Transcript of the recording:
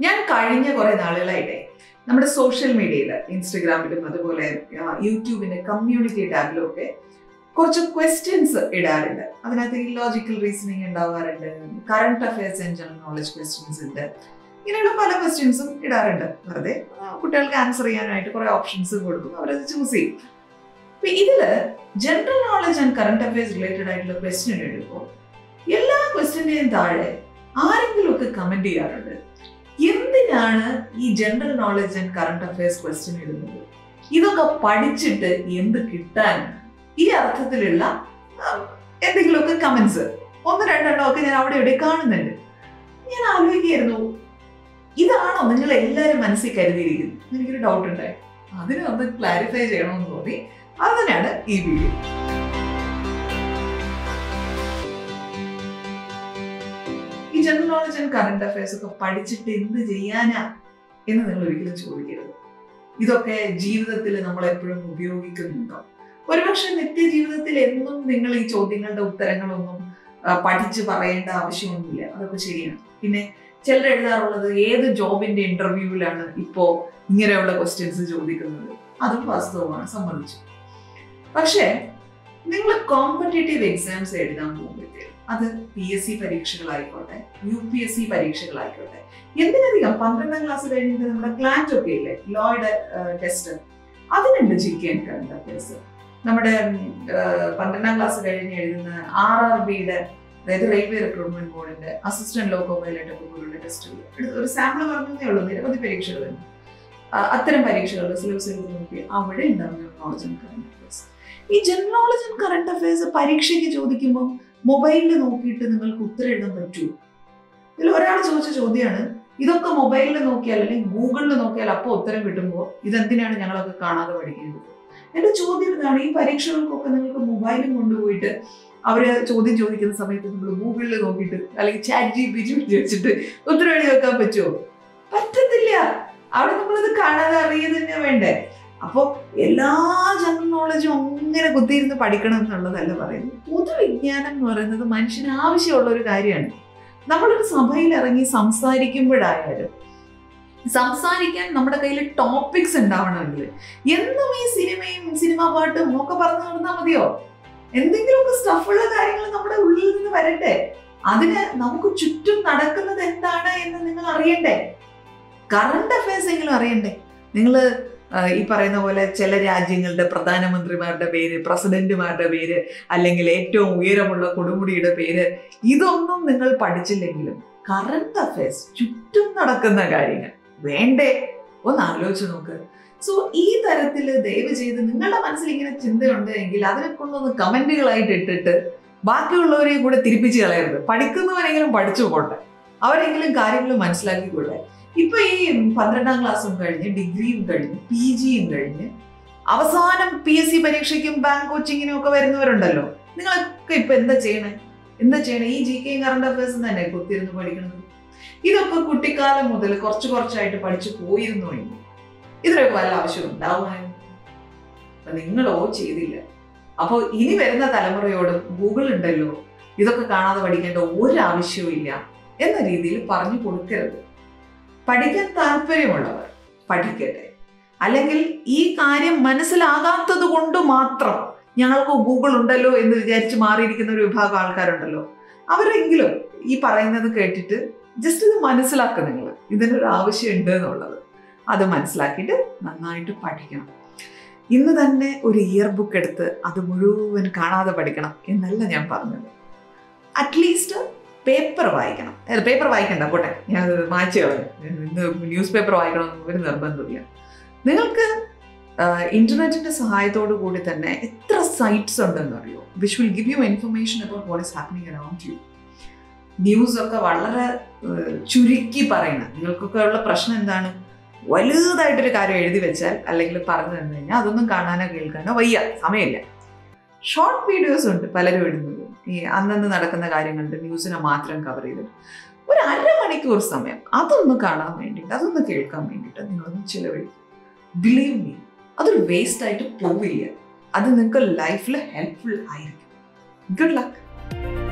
ഞാൻ കഴിഞ്ഞ കുറെ നാളുകളായിട്ടേ നമ്മുടെ സോഷ്യൽ മീഡിയയിൽ ഇൻസ്റ്റഗ്രാമിലും അതുപോലെ യൂട്യൂബിന്റെ കമ്മ്യൂണിറ്റി ടാബിലും ഒക്കെ കുറച്ച് ക്വസ്റ്റ്യൻസ് ഇടാറുണ്ട്. അതിനകത്ത് ലോജിക്കൽ റീസണിങ് ഉണ്ടാവാറുണ്ട് current affairs and general knowledge questions ഉണ്ട്. ഇങ്ങനെയുള്ള പല ക്വസ്റ്റ്യൻസും ഇടാറുണ്ട്. വെറുതെ കുട്ടികൾക്ക് ആൻസർ ചെയ്യാനായിട്ട് കുറെ ഓപ്ഷൻസ് കൊടുക്കും. അവരത് ചൂസ് ചെയ്യും. അപ്പൊ ഇതിൽ general knowledge and current affairs related ആയിട്ടുള്ള ക്വസ്റ്റ്യൻ ഇടുമ്പോൾ എല്ലാ ക്വസ്റ്റ്യന്റെയും താഴെ ആരെങ്കിലും ഒക്കെ കമന്റ് ചെയ്യാറുണ്ട്. എന്തിനാണ് ഈ general knowledge and current affairs question ഇടുന്നത്? ഇതൊക്കെ പഠിച്ചിട്ട് എന്ത് കിട്ടാൻ? ഈ അർത്ഥത്തിലുള്ള എന്തെങ്കിലുമൊക്കെ കമന്റ്സ് ഒന്ന് രണ്ടെണ്ണം ഒക്കെ ഞാൻ അവിടെ ഇവിടെ കാണുന്നുണ്ട്. ഞാൻ ആലോചിക്കുകയായിരുന്നു ഇതാണോ നിങ്ങൾ എല്ലാവരും മനസ്സിൽ കരുതിയിരിക്കുന്നത്? എനിക്കൊരു ഡൗട്ട് ഉണ്ടായി. അതിനെ ഒന്ന് ക്ലാരിഫൈ ചെയ്യണമെന്ന് തോന്നി. അത് തന്നെയാണ് ഈ വീഡിയോ ഈ general knowledge and current affairs ഒക്കെ പഠിച്ചിട്ട് എന്ത് ചെയ്യാനാ എന്ന് നിങ്ങൾ ഒരിക്കലും ചോദിക്കരുത്. ഇതൊക്കെ ജീവിതത്തിൽ നമ്മൾ എപ്പോഴും ഉപയോഗിക്കുന്നുണ്ടോ? ഒരുപക്ഷെ നിത്യജീവിതത്തിൽ എന്നും നിങ്ങൾ ഈ ചോദ്യങ്ങളുടെ ഉത്തരങ്ങളൊന്നും പഠിച്ച് പറയേണ്ട ആവശ്യമൊന്നുമില്ല. അതൊക്കെ ശരിയാണ്. പിന്നെ ചിലർ എഴുതാറുള്ളത് ഏത് ജോബിന്റെ ഇന്റർവ്യൂവിലാണ് ഇപ്പോ ഇങ്ങനെയുള്ള ക്വസ്റ്റ്യൻസ് ചോദിക്കുന്നത്? അതും വാസ്തവമാണ്. സമ്മതിച്ചു. പക്ഷേ നിങ്ങൾ കോമ്പറ്റേറ്റീവ് എക്സാംസ് എഴുതാൻ പോകുമ്പോഴത്തേക്കും അത് പി എസ് സി പരീക്ഷകളായിക്കോട്ടെ യു പി എസ് സി പരീക്ഷകളായിക്കോട്ടെ. എന്തിനധികം പന്ത്രണ്ടാം ക്ലാസ് കഴിഞ്ഞിട്ട് നമ്മുടെ ക്ലാറ്റ് ഒക്കെ ഇല്ലേ? ലോയുടെ ടെസ്റ്റ് അതിനുണ്ട് ജി കെ ആൻഡ് നമ്മുടെ പന്ത്രണ്ടാം ക്ലാസ് കഴിഞ്ഞ് എഴുതുന്ന ആർ ആർ ബിയുടെ അതായത് റെയിൽവേ റിക്രൂട്ട്മെന്റ് ബോർഡിന്റെ അസിസ്റ്റന്റ് ലോക്കോ പൈലറ്റ് ഒക്കെ പോലുള്ള ടെസ്റ്റുകൾ ഒരു സാമ്പിൾ പറഞ്ഞതേ ഉള്ളൂ. നിരവധി പരീക്ഷകളുണ്ട്. അത്തരം പരീക്ഷകളുടെ സിലബസ് എടുത്ത് നോക്കി അവിടെ ഉണ്ടാവുന്ന നോളജ് അഫയേഴ്സ് ഈ general knowledge and current affairs പരീക്ഷയ്ക്ക് ചോദിക്കുമ്പോൾ മൊബൈലിൽ നോക്കിയിട്ട് നിങ്ങൾക്ക് ഉത്തരം എഴുതാൻ പറ്റുമോ ഇതിൽ ഒരാൾ ചോദിച്ച ചോദ്യമാണ് ഇതൊക്കെ മൊബൈലിൽ നോക്കിയാൽ അല്ലെങ്കിൽ ഗൂഗിളിൽ നോക്കിയാൽ അപ്പോൾ ഉത്തരം കിട്ടുമ്പോൾ ഇതെന്തിനാണ് ഞങ്ങളൊക്കെ കാണാതെ പഠിക്കേണ്ടത് എന്റെ ചോദ്യം ഇതാണ് ഈ പരീക്ഷകൾക്കൊക്കെ നിങ്ങൾക്ക് മൊബൈലും കൊണ്ടുപോയിട്ട് അവർ ചോദ്യം ചോദിക്കുന്ന സമയത്ത് നമ്മൾ ഗൂഗിളിൽ നോക്കിയിട്ട് അല്ലെങ്കിൽ ചാറ്റ് ജി പി ജി വെച്ചിട്ട് ഉത്തരം എഴുതി വെക്കാൻ പറ്റുമോ? പറ്റത്തില്ല. അവിടെ നമ്മളത് കാണാതെ അറിയുക തന്നെ വേണ്ടേ? അപ്പോൾ എല്ലാ ജനറൽ നോളജും അങ്ങനെ കുത്തിയിരുന്ന് പഠിക്കണം എന്നുള്ളതല്ല പറയുന്നത്. പൊതുവിജ്ഞാനം എന്ന് പറയുന്നത് മനുഷ്യന് ആവശ്യമുള്ള ഒരു കാര്യമാണ്. നമ്മളൊരു സഭയിൽ ഇറങ്ങി സംസാരിക്കുമ്പോഴായാലും സംസാരിക്കാൻ നമ്മുടെ കയ്യിൽ ടോപ്പിക്സ് ഉണ്ടാവണമെങ്കിൽ എന്നും ഈ സിനിമയും സിനിമാ പാട്ടും ഒക്കെ പറഞ്ഞു നടന്നാൽ മതിയോ? എന്തെങ്കിലുമൊക്കെ സ്റ്റഫുള്ള കാര്യങ്ങൾ നമ്മുടെ ഉള്ളിൽ നിന്ന് വരട്ടെ. അതിന് നമുക്ക് ചുറ്റും നടക്കുന്നത് എന്താണ് എന്ന് നിങ്ങൾ അറിയണ്ടേ? കറണ്ട് അഫയേഴ്സ് എങ്കിലും അറിയണ്ടേ? നിങ്ങൾ ഈ പറയുന്ന പോലെ ചില രാജ്യങ്ങളുടെ പ്രധാനമന്ത്രിമാരുടെ പേര് പ്രസിഡന്റുമാരുടെ പേര് അല്ലെങ്കിൽ ഏറ്റവും ഉയരമുള്ള കൊടുമുടിയുടെ പേര് ഇതൊന്നും നിങ്ങൾ പഠിച്ചില്ലെങ്കിലും കറണ്ട് അഫയേഴ്സ് ചുറ്റും നടക്കുന്ന കാര്യങ്ങൾ. വേണ്ടേ? ഒന്ന് ആലോചിച്ച് നോക്ക്. സോ ഈ തരത്തിൽ ദയവ് ചെയ്ത് നിങ്ങളുടെ മനസ്സിൽ ഇങ്ങനെ ചിന്തയുണ്ട് എങ്കിൽ അതിനെ കൊണ്ടൊന്ന് കമന്റുകളായിട്ട് ഇട്ടിട്ട് ബാക്കിയുള്ളവരെയും കൂടെ തിരിപ്പിച്ച് കളയരുത്. പഠിക്കുന്നവരെങ്കിലും പഠിച്ചു പോട്ടെ. അവരെങ്കിലും കാര്യങ്ങൾ മനസ്സിലാക്കിക്കൊള്ളെ ഇപ്പൊ ഈ പന്ത്രണ്ടാം ക്ലാസ്സും കഴിഞ്ഞ് ഡിഗ്രിയും കഴിഞ്ഞ് പി ജിയും കഴിഞ്ഞ് അവസാനം പി എസ് സി പരീക്ഷയ്ക്കും ബാങ്ക് കോച്ചിങ്ങിനും ഒക്കെ വരുന്നവരുണ്ടല്ലോ. നിങ്ങളൊക്കെ ഇപ്പൊ എന്താ ചെയ്യണേ? എന്താ ചെയ്യണേ? ഈ ജി കെ കറണ്ട് അഫേഴ്സ് തന്നെ കുത്തിരുന്ന് പഠിക്കണത്. ഇതൊക്കെ കുട്ടിക്കാലം മുതൽ കുറച്ച് കുറച്ചായിട്ട് പഠിച്ചു പോയിരുന്നു എങ്കിൽ ഇതിനൊക്കെ വല്ല ആവശ്യം ഉണ്ടാവുമായിരുന്നു. അപ്പൊ നിങ്ങളോ ചെയ്തില്ല. അപ്പോൾ ഇനി വരുന്ന തലമുറയോട് ഗൂഗിൾ ഉണ്ടല്ലോ. ഇതൊക്കെ കാണാതെ പഠിക്കേണ്ട ഒരു ആവശ്യവും ഇല്ല എന്ന രീതിയിൽ പറഞ്ഞു കൊടുക്കരുത്. പഠിക്കാൻ താല്പര്യമുള്ളവർ പഠിക്കട്ടെ. അല്ലെങ്കിൽ ഈ കാര്യം മനസ്സിലാകാത്തത് കൊണ്ട് മാത്രം ഞങ്ങൾക്ക് ഗൂഗിൾ ഉണ്ടല്ലോ എന്ന് വിചാരിച്ച് മാറിയിരിക്കുന്ന ഒരു വിഭാഗം ആൾക്കാരുണ്ടല്ലോ. അവരെങ്കിലും ഈ പറയുന്നത് കേട്ടിട്ട് ജസ്റ്റ് ഇത് മനസ്സിലാക്കുക നിങ്ങൾ ഇതിനൊരു ആവശ്യമുണ്ട് എന്നുള്ളത്. അത് മനസ്സിലാക്കിയിട്ട് നന്നായിട്ട് പഠിക്കണം. ഇന്ന് തന്നെ ഒരു ഇയർ ബുക്ക് എടുത്ത് അത് മുഴുവൻ കാണാതെ പഠിക്കണം എന്നല്ല ഞാൻ പറഞ്ഞത്. അറ്റ്ലീസ്റ്റ് പേപ്പർ വായിക്കണം. പേപ്പർ വായിക്കണ്ട പോട്ടെ. ഞാൻ മാറ്റി ഇന്ന് ന്യൂസ് പേപ്പർ വായിക്കണം ഒരു നിർബന്ധമില്ല നിങ്ങൾക്ക് ഇന്റർനെറ്റിന്റെ സഹായത്തോടു കൂടി തന്നെ എത്ര സൈറ്റ്സ് ഉണ്ടെന്ന് അറിയോ? Which will give you information about what is happening around you news ഒക്കെ വളരെ ചുരുക്കി പറയണം. നിങ്ങൾക്കൊക്കെ ഉള്ള പ്രശ്നം എന്താണ്? വലുതായിട്ടൊരു കാര്യം എഴുതി വെച്ചാൽ അല്ലെങ്കിൽ പറഞ്ഞു തന്നു കഴിഞ്ഞാൽ അതൊന്നും കാണാനോ കേൾക്കാനോ വയ്യ. സമയമില്ല. ഷോർട്ട് വീഡിയോസ് ഉണ്ട് പലരും ഇടുന്നത്. ഈ അന്നന്ന് നടക്കുന്ന കാര്യങ്ങളുടെ ന്യൂസിനെ മാത്രം കവർ ചെയ്ത്. ഒരു അരമണിക്കൂർ സമയം. അതൊന്ന് കാണാൻ വേണ്ടിയിട്ട് അതൊന്ന് കേൾക്കാൻ വേണ്ടിയിട്ട് നിങ്ങളൊന്ന് ചിലവഴിക്കും. ബിലീവ് മീ അതൊരു വേസ്റ്റ് ആയിട്ട് പോവില്ല. അത് നിങ്ങൾക്ക് ലൈഫിൽ ഹെൽപ്ഫുൾ ആയിരിക്കും. Good luck